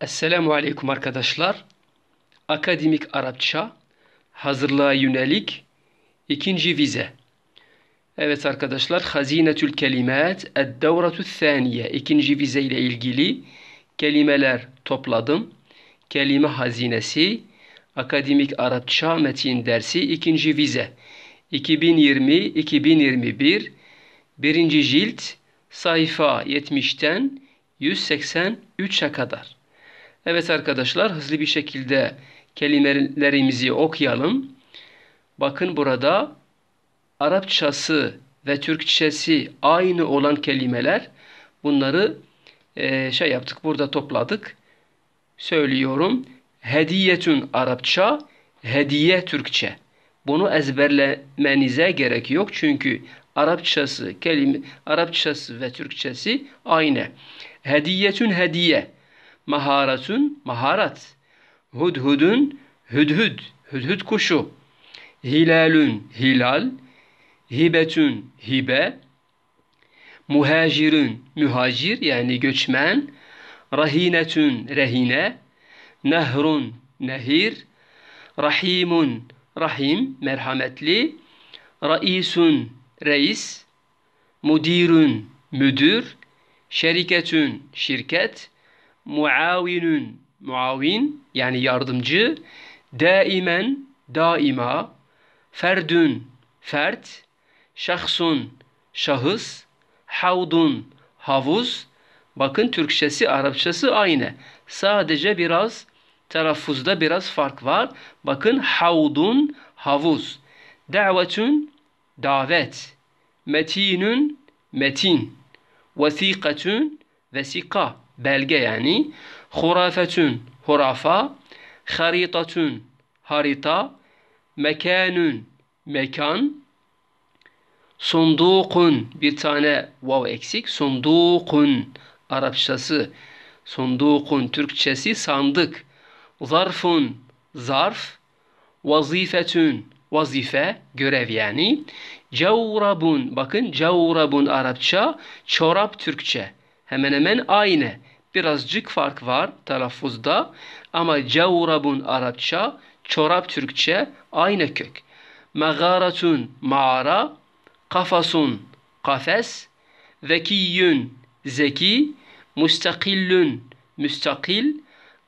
Esselamu Aleyküm arkadaşlar. Akademik Arapça hazırlığa yönelik ikinci vize. Evet arkadaşlar, Hazinetül Kelimat Ed-Devratü Thaniye ikinci vize ile ilgili kelimeler topladım. Kelime hazinesi Akademik Arapça metin dersi ikinci vize. 2020-2021 birinci cilt sayfa 70'ten 183'e kadar. Evet arkadaşlar hızlı bir şekilde kelimelerimizi okuyalım. Bakın burada Arapçası ve Türkçesi aynı olan kelimeler bunları e, şey yaptık burada topladık. Söylüyorum. Hediyetün Arapça, hediye Türkçe. Bunu ezberlemenize gerek yok çünkü Arapçası, kelime Arapçası ve Türkçesi aynı. Hediyetün hediye, maharatun maharat, hudhudun hüdhüd, hüdhüd kuşu, hilalün hilal, hibetün hibe, muhacirün mühacir yani göçmen, rahinetün rehine, nehrun nehir, rahimun rahim merhametli, raisun reis, mudirun müdür, şeriketün şirket, muavinun muavin yani yardımcı, daimen daima, ferdün fert, şahsun şahıs, havdun havuz. Bakın Türkçesi, Arapçası aynı. Sadece biraz telaffuzda biraz fark var. Bakın havdun havuz. Davetün davet. Metinün metin. Vesikatün vesika belge yani. Hurafetün hurafa. Haritatün harita. Mekanün mekan. Sundukun bir tane vav eksik. Sundukun Arapçası. Sundukun Türkçesi sandık. Zarfun zarf. Vazifetün vazife görev yani. Cavrabun bakın cavrabun Arapça, çorap Türkçe. Hemen hemen aynı. Birazcık fark var telaffuzda ama cavrabun Arapça, çorap Türkçe aynı kök. Mağaratun mağara, kafasun kafes, zekiyün zeki, mustakillün müstakil,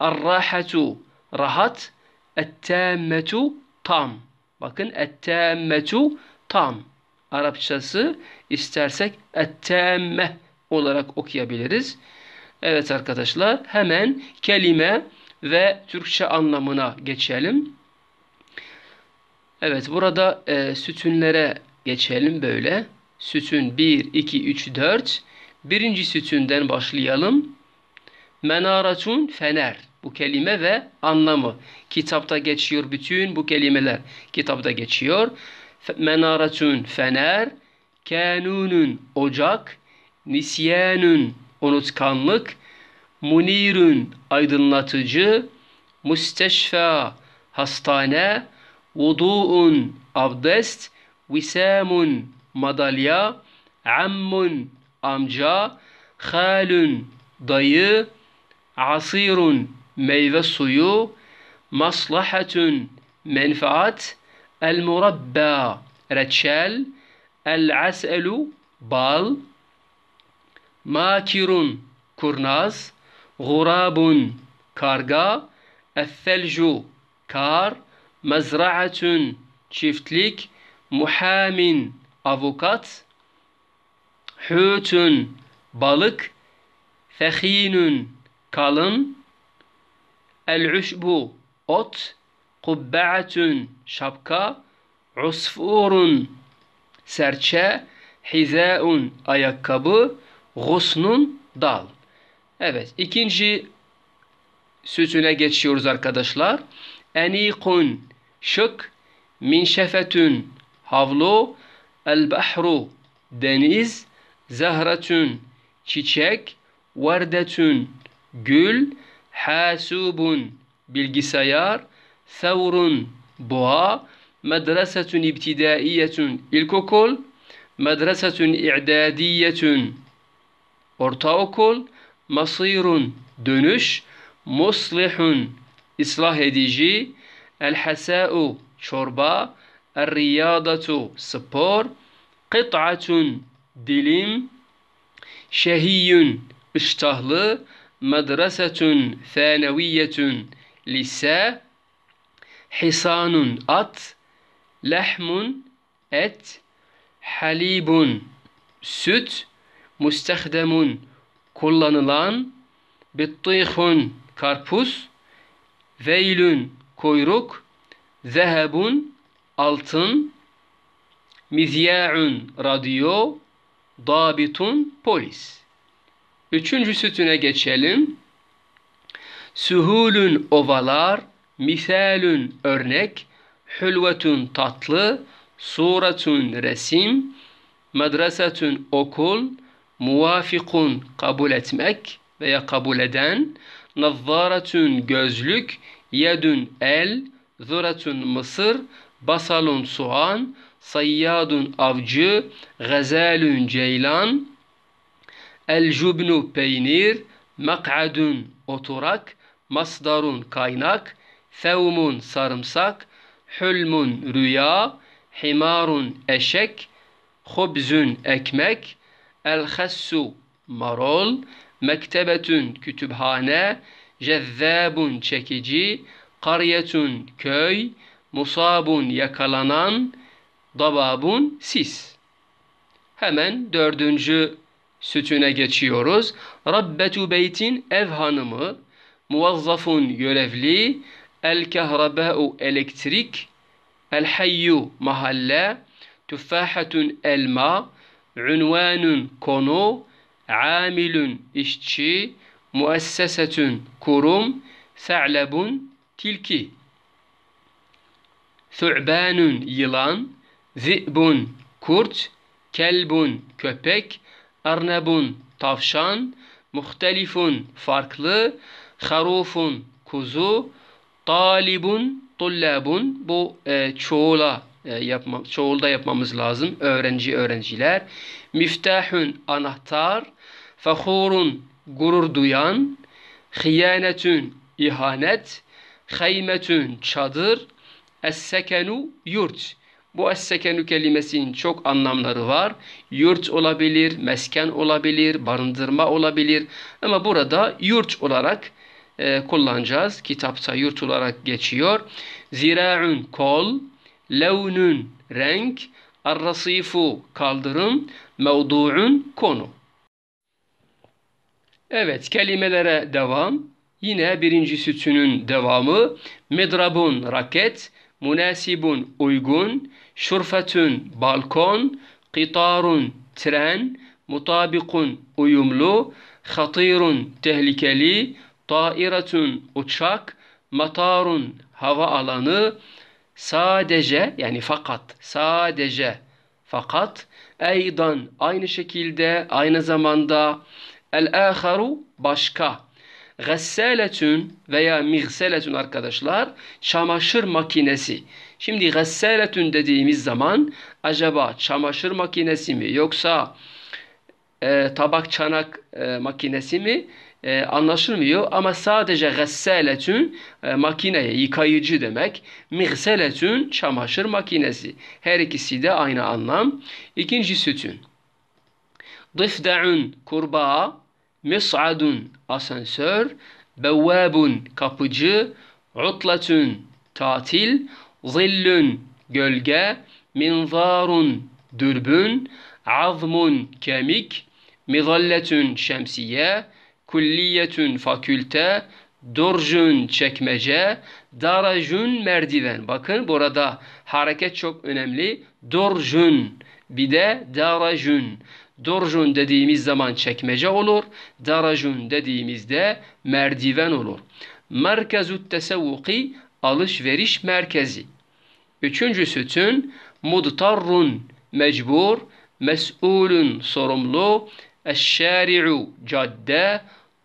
arrahatu rahat, ettammetu tam. Bakın ettammetu tam. Arapçası istersek ettemme olarak okuyabiliriz. Evet arkadaşlar hemen kelime ve Türkçe anlamına geçelim. Evet burada e, sütünlere geçelim böyle. Sütün 1, 2, 3, 4. Birinci sütünden başlayalım. Menaratun fener. Bu kelime ve anlamı. Kitapta geçiyor bütün bu kelimeler. Kitapta geçiyor. Menaratun fener. Kanunun ocak. Nisyanun unutkanlık. Munirun aydınlatıcı. Müsteşfa hastane. Vudu'un abdest. Visamun madalya. Ammun amca. Halun dayı. Asirun meyve suyu. Maslahatun menfaat. El murabba reçel. El aselu bal. Makirun kurnaz. Gurabun karga. Ethelcu kar. Mezra'atun çiftlik. Muhamin avukat. Hütün balık. Fehinun kalın. El-uşbu ot. Kubba'atun şapka. Usfurun serçe. Hizaun ayakkabı. Gusnun dal. Evet ikinci sütüne geçiyoruz arkadaşlar. Enikun şık. Minşefetün havlu. El-bahru deniz. Zahratun çiçek. Vardetün gül. Hasubun bilgisayar. Thavrun boğa. Medresetun ibtidaiyetun ilkokul. Medresetun i'dadiyetun ortaokul. Masirun dönüş. muslihun ıslah edici, el çorba, el spor, kıt'atun dilim, şehiyyün iştahlı, madrasetun thaneviyetun lise, hisanun at, lehmun et, halibun süt, mustehdemun kullanılan, bittihun karpuz, veylün kuyruk, zehebun altın, mizya'un radyo, dabitun polis. Üçüncü sütüne geçelim. Suhulun ovalar, misalün örnek, hülvetun tatlı, suratun resim, madrasetun okul, muvafikun kabul etmek veya kabul eden, nazzaratun gözlük, yedun el, zuratun mısır, basalun soğan, sayyadun avcı, gazalun ceylan, el jubnu peynir, mak'adun oturak, masdarun kaynak, fevmun sarımsak, hülmun rüya, himarun eşek, hubzun ekmek, el hassu marol, mektebetün kütüphane, cezzabun çekici, karyetun köy, musabun yakalanan, dababun sis. Hemen dördüncü sütüne geçiyoruz. Rabbetu beytin ev hanımı, muvazzafun görevli, el kehrabâ'u elektrik, el hayyu mahalle, tüffahatun elma, unvanun konu, amilun işçi, muessesetun kurum, se'lebun tilki. Thu'banun yılan, zi'bun kurt, kelbun köpek, arnabun tavşan, muhtelifun farklı, harufun kuzu, talibun tullabun bu e, çoğula e, yapma, çoğulda yapmamız lazım. Öğrenci öğrenciler. Miftahun anahtar, fahurun gurur duyan, hiyanetün ihanet, haymetün çadır, es-sekenu yurt. Bu es-sekenu kelimesinin çok anlamları var. Yurt olabilir, mesken olabilir, barındırma olabilir. Ama burada yurt olarak e, kullanacağız. Kitapta yurt olarak geçiyor. Zira'un kol, levnun renk, arrasifu kaldırım, mevdu'un konu. Evet kelimelere devam. Yine birinci sütünün devamı. Midrabun raket, münasibun uygun, şurfetun balkon, qitarun tren, mutabikun uyumlu, hatirun tehlikeli, tairatun uçak, matarun hava alanı, sadece yani fakat sadece fakat eydan aynı şekilde aynı zamanda el-aharu başka gassaletün veya migseletün arkadaşlar çamaşır makinesi. Şimdi gassaletün dediğimiz zaman acaba çamaşır makinesi mi yoksa e, tabak çanak e, makinesi mi e, anlaşılmıyor ama sadece gassaletün e, makineye yıkayıcı demek. Migseletün çamaşır makinesi. Her ikisi de aynı anlam. İkinci sütün. Dıfda'un kurbağa, mis'adun asansör, bevvabun kapıcı, utlatun tatil, zillun gölge, minzarun dürbün, azmun kemik, mizalletun şemsiye, kulliyetun fakülte, durjun çekmece, darajun merdiven. Bakın burada hareket çok önemli. Durjun bir de darajun. Durjun dediğimiz zaman çekmece olur. Darajun dediğimizde merdiven olur. Merkezut tesevvuki alışveriş merkezi. Üçüncü sütün mudtarrun mecbur, mes'ulun sorumlu, eşşari'u cadde,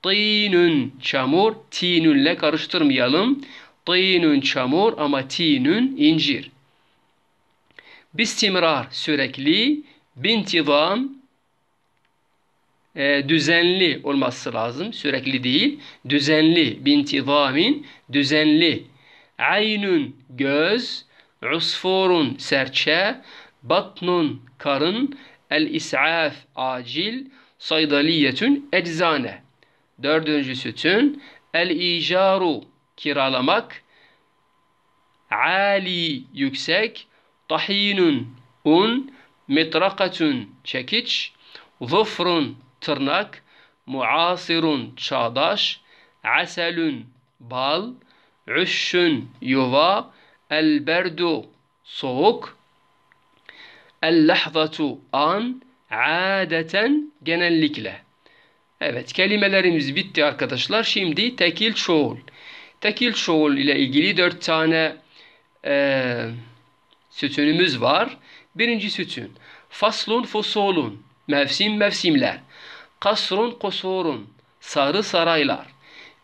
Tinün çamur, tinünle karıştırmayalım. Tinün çamur ama tinün incir. Bistimrar sürekli, bintizam e, düzenli olması lazım. Sürekli değil. Düzenli. Bintizamin. Düzenli. Aynun göz. Usfurun serçe. Batnun karın. El is'af acil. Saydaliyetün eczane. Dördüncü sütün. El icaru kiralamak. Ali yüksek. Tahinun un. Mitrakatun çekiç. Zufrun tırnak. Muasirun çağdaş. Aselun bal. Üşşün yuva. El berdu soğuk. El lahzatu an. Adeten genellikle. Evet kelimelerimiz bitti arkadaşlar. Şimdi tekil çoğul. Tekil çoğul ile ilgili dört tane e, sütunumuz var. Birinci sütun. Faslun fusulun. Mevsim mevsimler. Kasrun kusurun. Sarı saraylar.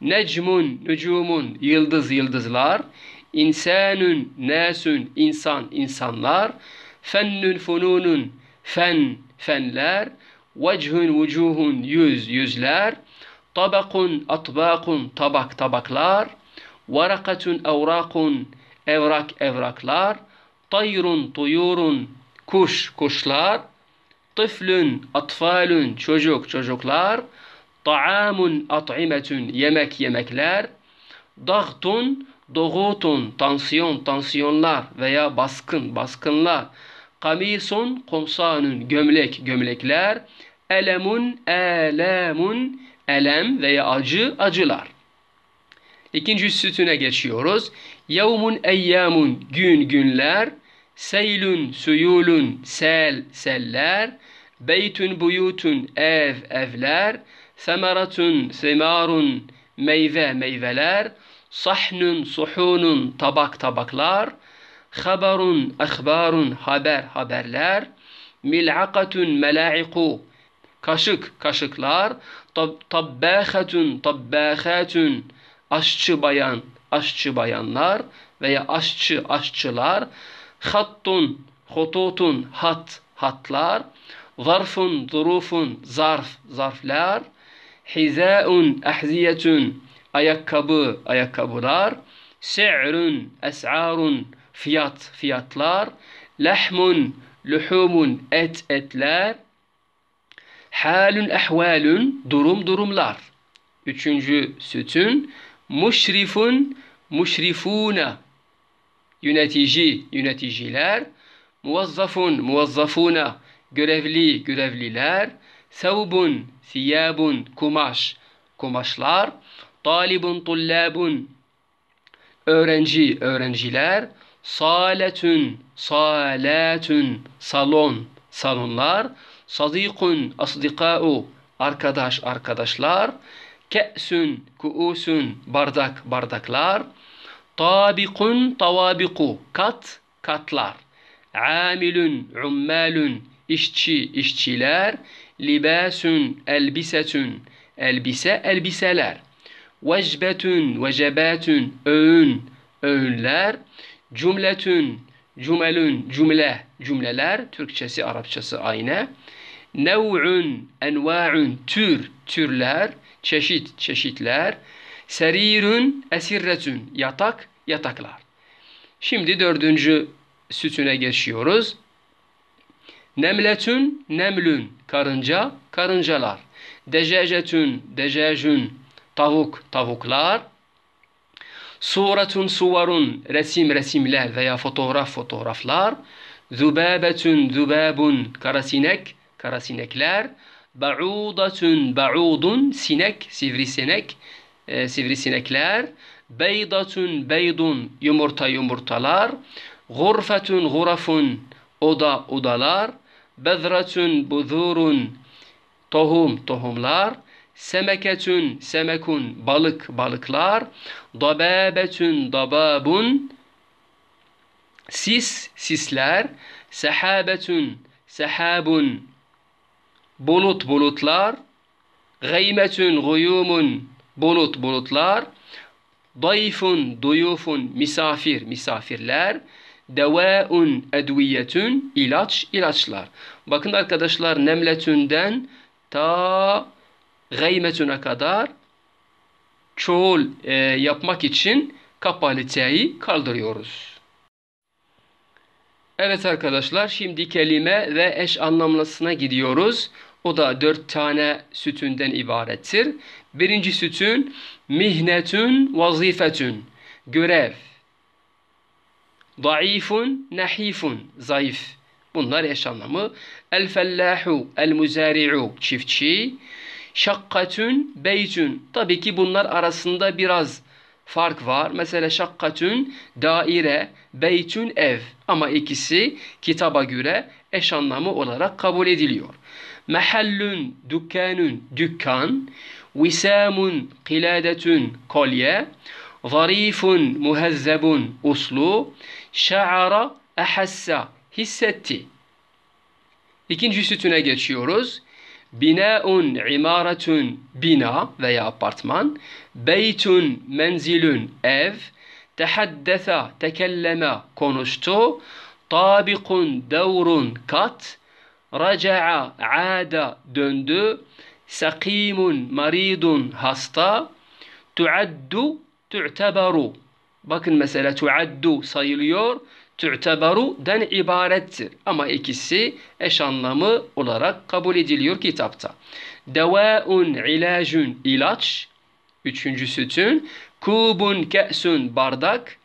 Necmun, nücumun, yıldız yıldızlar. İnsanun, nasun, insan, insanlar. Fennün, fununun, fen, fenler. Vechun, vücuhun, yüz, yüzler. Tabakun, atbakun, tabak, tabaklar. Varakatun, evrakun, evrak, evraklar. Tayrun, tuyurun, kuş, kuşlar. Tıflün, atfalün, çocuk, çocuklar. Ta'amun, at'imetün, yemek, yemekler. Dağtun, doğutun, tansiyon, tansiyonlar veya baskın, baskınlar. Kamisun, komsanun, gömlek, gömlekler. Elemun, elemun, elem veya acı, acılar. İkinci sütüne geçiyoruz. Yevmun, eyyamun, gün, günler. Seylün, suyulun, sel, seller. Beytün, buyutun, ev, evler. Semeratun, semarun, meyve, meyveler. Sahnun, suhunun, tabak, tabaklar. Haberun, ahbarun, haber, haberler. Mil'akatun, melaiku, kaşık, kaşıklar. Tab tabbâhatun, aşçı bayan, aşçı bayanlar veya aşçı, aşçılar. Hattun, hututun, hat, hatlar. Zarfun, zurufun, zarf, zarflar. Hizaun, ahziyetun, ayakkabı, ayakkabılar. Se'run, es'arun, fiyat, fiyatlar. Lahmun, luhumun, et, etler. Halun, ehvalun, durum, durumlar. Üçüncü sütun. Muşrifun, muşrifuna, yönetici, yöneticiler. Muvazzafun, muvazzafuna, görevli, görevliler. Sevbun, thiyabun, kumaş, kumaşlar. Talibun, tullabun, öğrenci, öğrenciler. Saletun, salatun, salon, salonlar. Sadikun, asdika'u, arkadaş, arkadaşlar. Ke'sün, kuusun, bardak, bardaklar. Tabikun, tavabiku, kat, katlar. Amilun, ummalun, işçi, işçiler. Libasun, elbisetun, elbise, elbiseler. Vecbetun, vecebatun, öğün, öğünler. Cümletun, cümelun, cümle, cümleler. Türkçesi, Arapçası aynı. Nev'un, enva'un, tür, türler. Çeşit, çeşitler. Serirun, esirretun, yatak, yataklar. Şimdi dördüncü sütüne geçiyoruz. Nemletün, nemlün, karınca, karıncalar. Dececetün, dececün, tavuk, tavuklar. Suretun, suvarun, resim, resimler veya fotoğraf, fotoğraflar. Zübabetün, zübabun, karasinek, karasinekler. Ba'udatun, ba'udun, sinek, sivrisinek, e, sivrisinekler. Beydatun, beydun, yumurta, yumurtalar. Gurfetun, gurafun, oda, odalar. Bezratun, buzurun, tohum, tohumlar. Semeketun, semekun, balık, balıklar. Dababetun, dababun, sis, sisler. Sehabetun, sehabun, bulut, bulutlar. Gaymetun, guyumun, bulut, bulutlar. Dayfun, duyufun, misafir, misafirler. Devaun, edviyetun, ilaç, ilaçlar. Bakın arkadaşlar nemletünden ta gaymetuna kadar çoğul e, yapmak için kapaliteyi kaldırıyoruz. Evet arkadaşlar şimdi kelime ve eş anlamlısına gidiyoruz. O da dört tane sütünden ibarettir. Birinci sütün mihnetün vazifetün görev. Daifun nahifun zayıf. Bunlar eş anlamı. El fellahu el muzari'u çiftçi. Şakkatün beytün. Tabii ki bunlar arasında biraz fark var. Mesela şakkatün daire, beytün ev. Ama ikisi kitaba göre eş anlamı olarak kabul ediliyor. Mahallun dükkanun dükkan. Visamun kiladetün kolye. Zarifun muhezzebun uslu. Şa'ara ahassa hissetti. İkinci sütüne geçiyoruz. بناء عمارة بنا ذي أبارتمان بيت منزل إف تحدث تكلم كونشتو طابق دور كات رجع عاد دندو سقيم مريض هاستا تعد تعتبر. بكن مسألة تعد sayılıyor tü'teberu'den ibarettir. Ama ikisi eş anlamı olarak kabul ediliyor kitapta. Devaun ilacun ilaç. Üçüncü sütün. Kubun ke'sun bardak.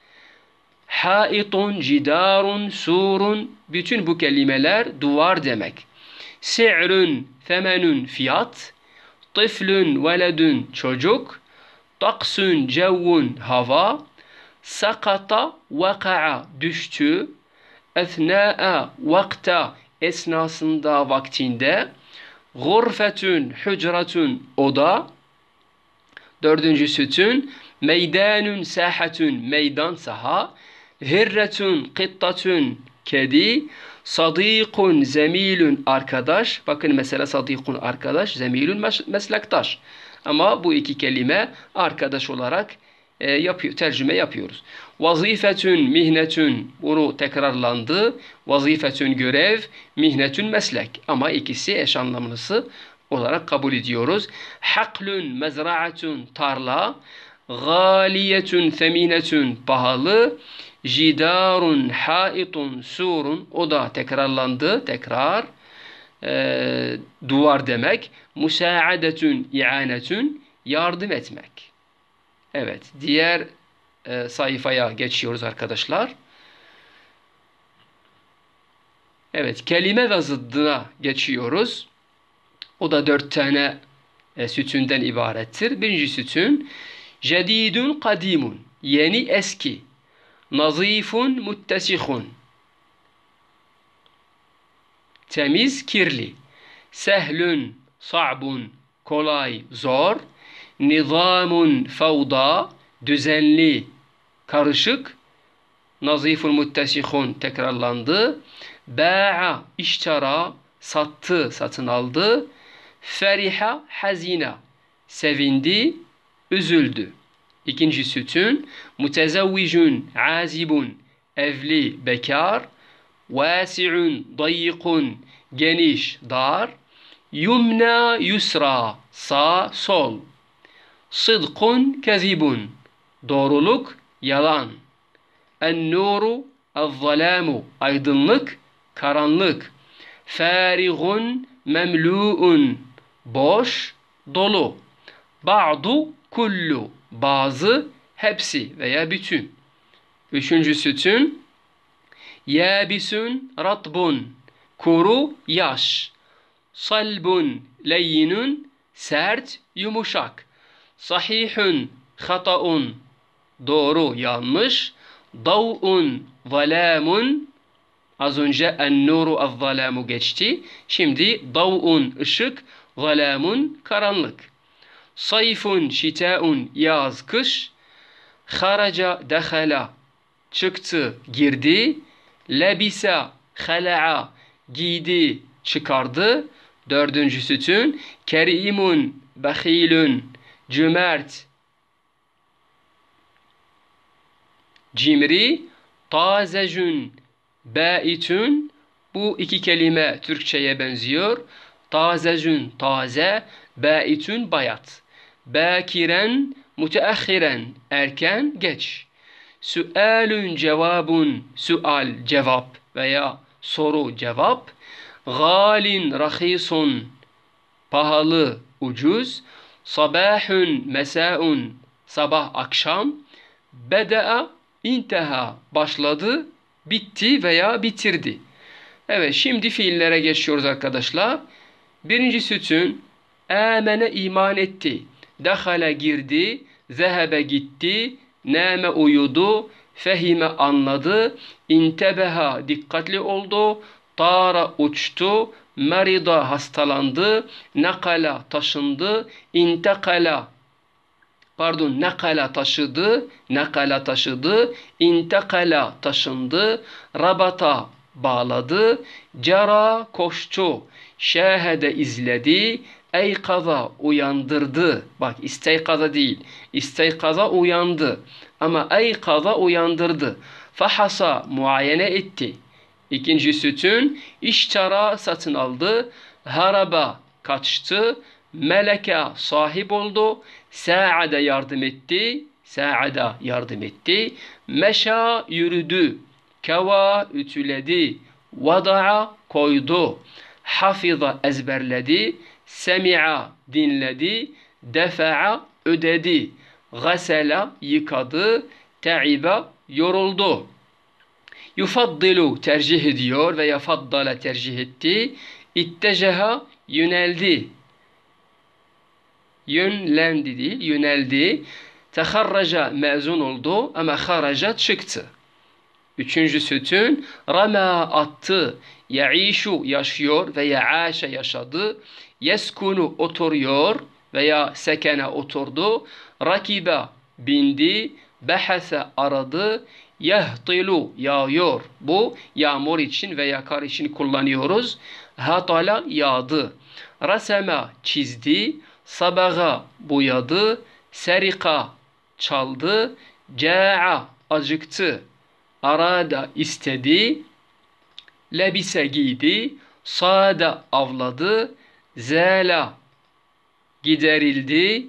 Haitun cidarun surun. Bütün bu kelimeler duvar demek. Si'run femenun fiyat. Tıflun veledun çocuk. Taksun cevvun hava sakata vaka'a düştü. Ethnâ'a vakta esnasında vaktinde. Gurfetün hücretün oda. Dördüncü sütün. Meydanun sahatun meydan saha. Hirretun kıttatun kedi. Sadikun zemilun arkadaş. Bakın mesela sadikun arkadaş, zemilun meslektaş. Ama bu iki kelime arkadaş olarak e, yapıyor, tercüme yapıyoruz. Vazifetün, mihnetün bunu tekrarlandı. Vazifetün görev, mihnetün meslek. Ama ikisi eş anlamlısı olarak kabul ediyoruz. Haklün, mezraatun tarla. Galiyetün, feminetün pahalı. Jidarun, haitun, surun o da tekrarlandı. Tekrar. E, duvar demek. Musaadetün, i'anetün yardım etmek. Evet, diğer e, sayfaya geçiyoruz arkadaşlar. Evet, kelime ve zıddına geçiyoruz. O da dört tane e, sütünden ibarettir. Birinci sütün, Cedidun kadimun, yeni eski. Nazifun muttesihun, temiz kirli. Sehlün, sa'bun, kolay, zor nizamun fevda düzenli, karışık. Nazifun muttesihun tekrarlandı. Ba'a iştara sattı, satın aldı. Feriha hazina sevindi, üzüldü. İkinci sütün mutezavvicun azibun evli, bekar. Vasi'un dayikun geniş, dar. Yumna yusra sağ, sol. Sıdkun kezibun. Doğruluk, yalan. En-nuru, el-zalamu. Aydınlık, karanlık. Farigun, memlu'un. Boş, dolu. Ba'du, kullu. Bazı, hepsi veya bütün. Üçüncü sütün. Yabisun, ratbun. Kuru, yaş. Salbun, leyinun. Sert, yumuşak. Sahihun, hata'un, doğru, yanlış. Dav'un, zalamun, az önce en-nuru az-zalamu geçti. Şimdi dav'un, ışık, zalamun, karanlık. Sayfun, şitaun, yaz, kış. Haraca, dehala, çıktı, girdi. Lebisa, hala'a, giydi, çıkardı. Dördüncü sütun. Kerimun, bahilun, cömert, cimri, tazecün, baitün bu iki kelime Türkçe'ye benziyor. tazecün taze, baitün bayat. Bakiren müteahhiren erken geç. Süalün cevabun sual cevap veya soru cevap. Galin rahisun pahalı ucuz. Sabahun mesaun sabah akşam. Beda'a inteha başladı, bitti veya bitirdi. Evet şimdi fiillere geçiyoruz arkadaşlar. Birinci sütun amene iman etti. Dehale girdi, zehebe gitti, neme uyudu, fehime anladı, intebeha dikkatli oldu, tara uçtu, merida hastalandı, nakala taşındı, intekala pardon nakala taşıdı, nakala taşıdı, intekala taşındı, rabata bağladı, cara koştu, şehede izledi, eykaza uyandırdı. Bak isteykaza değil, isteykaza uyandı. Ama eykaza uyandırdı. Fahasa muayene etti. İkinci sütün iştara satın aldı. Haraba kaçtı. Meleka sahip oldu. Sa'ade yardım etti. Sa'ada yardım etti. Meşa yürüdü. Keva ütüledi. Vada'a koydu. Hafiza ezberledi. Semi'a dinledi. Defa'a ödedi. Gasela yıkadı. Te'iba yoruldu. Yufaddilu tercih ediyor veya faddala tercih etti. İtteceha yöneldi. Yönlendi değil, yöneldi. Teharraca mezun oldu ama haraca çıktı. Üçüncü sütün rama attı. Yaişu yaşıyor veya aşe yaşadı. Yeskunu oturuyor veya sekene oturdu. Rakiba bindi. Behese aradı. Yehtilu yağıyor. Bu yağmur için veya kar için kullanıyoruz. Hatala yağdı. Rasema çizdi. Sabaga boyadı. Serika çaldı. Ca'a acıktı. Arada istedi. Lebise giydi. Sada avladı. Zela giderildi.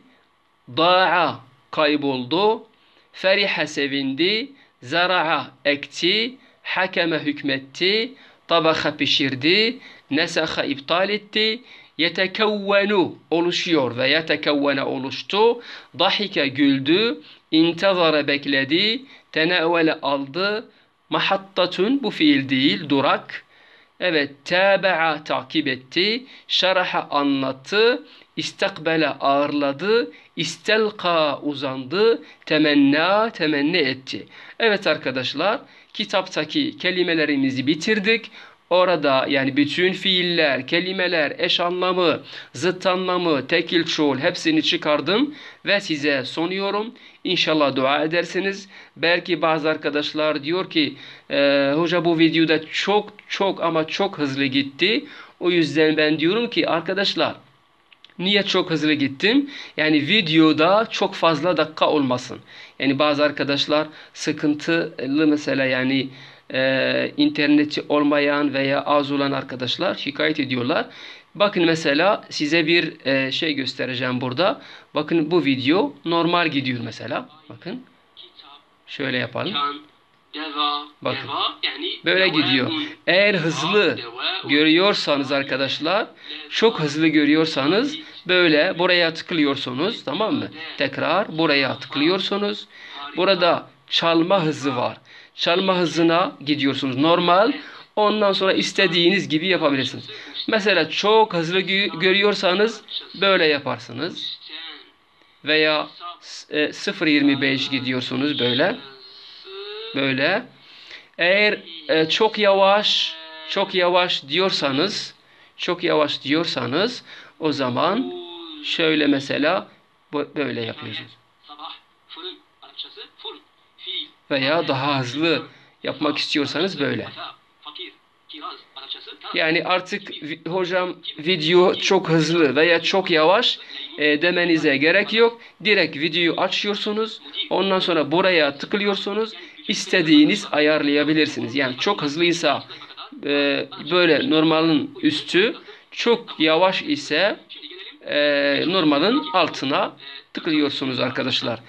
Da'a kayboldu. Feriha sevindi. Zara'a ekti. Hakeme hükmetti. Tabaka pişirdi. Nesaha iptal etti. Yetekevvenu oluşuyor ve yetekevvene oluştu. Dahike güldü. İntezara bekledi. Tenevvele aldı. Mahattatun bu fiil değil durak. Evet tabi'a takip etti. Şeraha anlattı. İstakbele ağırladı. İstelka uzandı. Temenna temenni etti. Evet arkadaşlar kitaptaki kelimelerimizi bitirdik. Orada yani bütün fiiller, kelimeler, eş anlamı, zıt anlamı, tekil çoğul hepsini çıkardım ve size sunuyorum. İnşallah dua edersiniz. Belki bazı arkadaşlar diyor ki e, hoca bu videoda çok çok ama çok hızlı gitti. O yüzden ben diyorum ki arkadaşlar Niye çok hızlı gittim? Yani videoda çok fazla dakika olmasın. Yani bazı arkadaşlar sıkıntılı mesela yani e, interneti olmayan veya az olan arkadaşlar şikayet ediyorlar. Bakın mesela size bir e, şey göstereceğim burada. Bakın bu video normal gidiyor mesela. Bakın. Şöyle yapalım. Bakın. Böyle gidiyor. Eğer hızlı görüyorsanız arkadaşlar, çok hızlı görüyorsanız böyle buraya tıklıyorsunuz tamam mı? Tekrar buraya tıklıyorsunuz. Burada çalma hızı var. Çalma hızına gidiyorsunuz. Normal. Ondan sonra istediğiniz gibi yapabilirsiniz. Mesela çok hızlı görüyorsanız böyle yaparsınız. Veya 0.25 gidiyorsunuz böyle. Böyle. Eğer e, çok yavaş, çok yavaş diyorsanız, çok yavaş diyorsanız o zaman şöyle mesela böyle yapıyorsunuz. Veya daha hızlı yapmak istiyorsanız böyle. Yani artık hocam video çok hızlı veya çok yavaş e, demenize gerek yok. Direkt videoyu açıyorsunuz. Ondan sonra buraya tıklıyorsunuz. İstediğiniz ayarlayabilirsiniz. Yani çok hızlıysa e, böyle normalin üstü Çok yavaş ise e, normalin altına tıklıyorsunuz arkadaşlar.